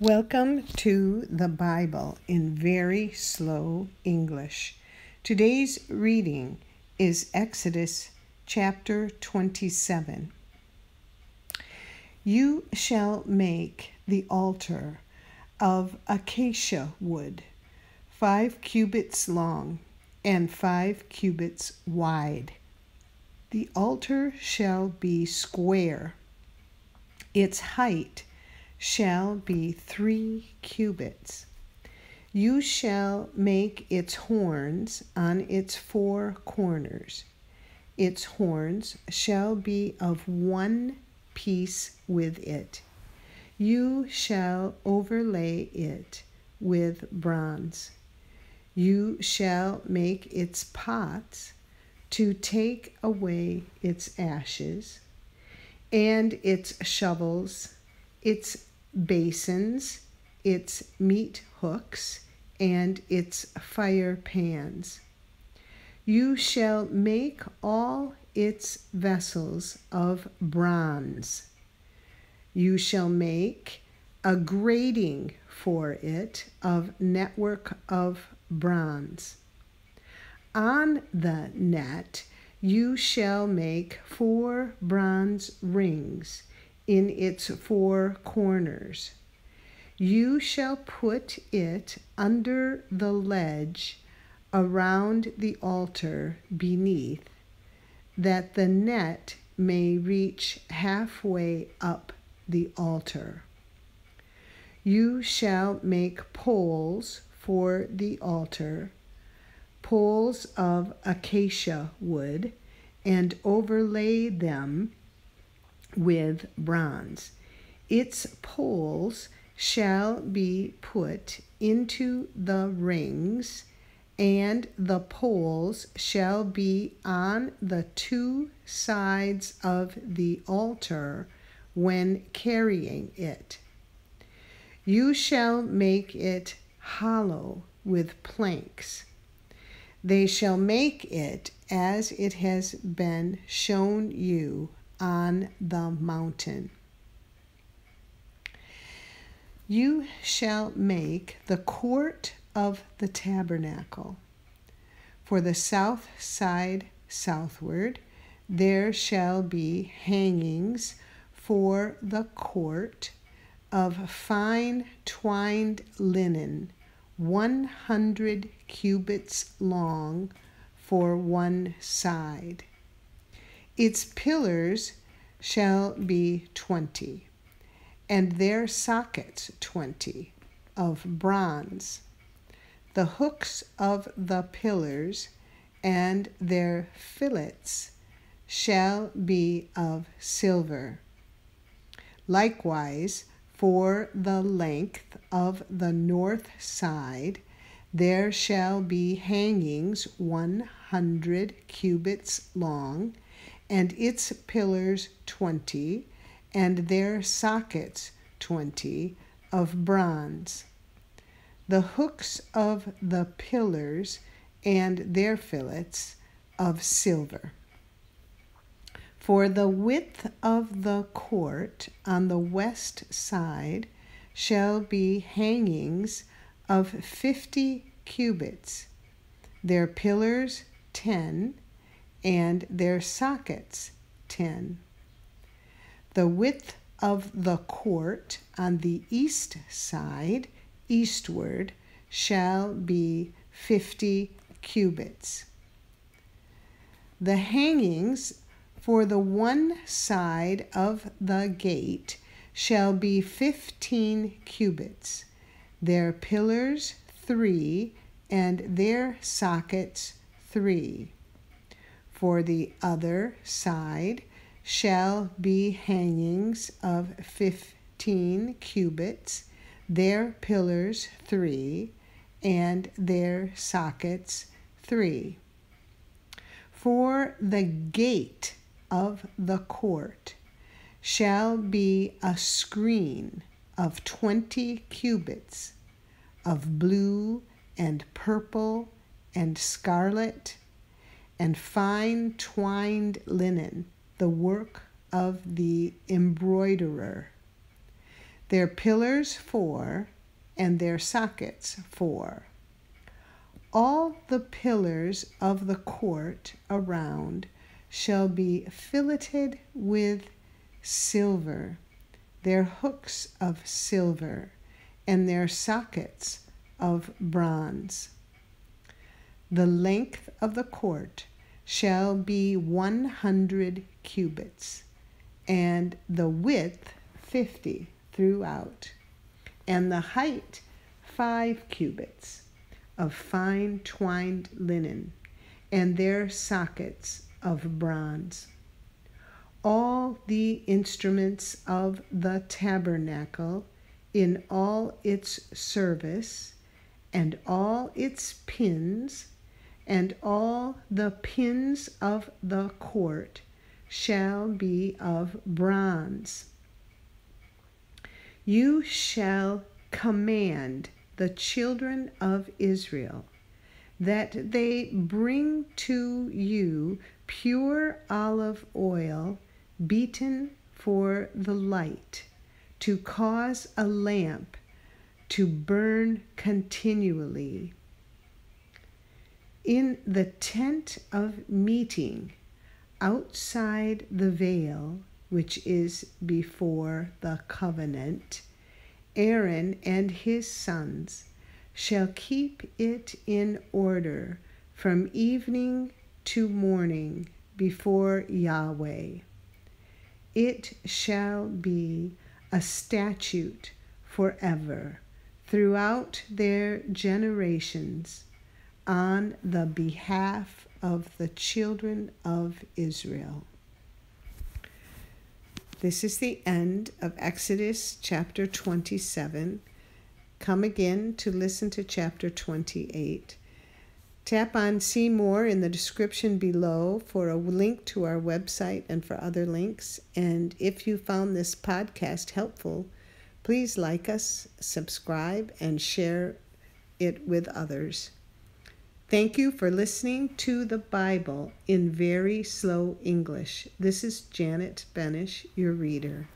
Welcome to the Bible in very slow English. Today's reading is Exodus chapter 27. You shall make the altar of acacia wood, five cubits long and five cubits wide. The altar shall be square. Its height shall be three cubits. You shall make its horns on its four corners. Its horns shall be of one piece with it. You shall overlay it with bronze. You shall make its pots to take away its ashes, and its shovels, its basins, its meat hooks, and its fire pans. You shall make all its vessels of bronze. You shall make a grating for it of network of bronze. On the net you shall make four bronze rings in its four corners. You shall put it under the ledge around the altar beneath, that the net may reach halfway up the altar. You shall make poles for the altar, poles of acacia wood, and overlay them with bronze. Its poles shall be put into the rings, and the poles shall be on the two sides of the altar when carrying it. You shall make it hollow with planks. They shall make it as it has been shown you on the mountain. You shall make the court of the tabernacle. For the south side southward, there shall be hangings for the court of fine twined linen, one hundred cubits long for one side. Its pillars shall be twenty, and their sockets twenty, of bronze. The hooks of the pillars and their fillets shall be of silver. Likewise, for the length of the north side, there shall be hangings one hundred cubits long and its pillars twenty, and their sockets twenty, of bronze. The hooks of the pillars and their fillets of silver. For the width of the court on the west side shall be hangings of fifty cubits, their pillars ten, and their sockets 10. The width of the court on the east side, eastward, shall be 50 cubits. The hangings for the one side of the gate shall be 15 cubits, their pillars three, and their sockets three for the other side shall be hangings of fifteen cubits, their pillars three, and their sockets three. For the gate of the court shall be a screen of twenty cubits of blue and purple and scarlet and fine twined linen, the work of the embroiderer. their pillars four, and their sockets four. All the pillars of the court around shall be filleted with silver, their hooks of silver, and their sockets of bronze. The length of the court shall be one hundred cubits, and the width fifty throughout, and the height five cubits of fine twined linen, and their sockets of bronze. All the instruments of the tabernacle in all its service, and all its pins, and all the pins of the court shall be of bronze. You shall command the children of Israel that they bring to you pure olive oil beaten for the light, to cause a lamp to burn continually. In the tent of meeting, outside the veil, which is before the covenant, Aaron and his sons shall keep it in order from evening to morning before Yahweh. It shall be a statute forever throughout their generations on the behalf of the children of Israel. This is the end of Exodus chapter 27. Come again to listen to chapter 28. Tap on See More in the description below for a link to our website and for other links. And if you found this podcast helpful, please like us, subscribe, and share it with others. Thank you for listening to the Bible in very slow English. This is Janet Benish, your reader.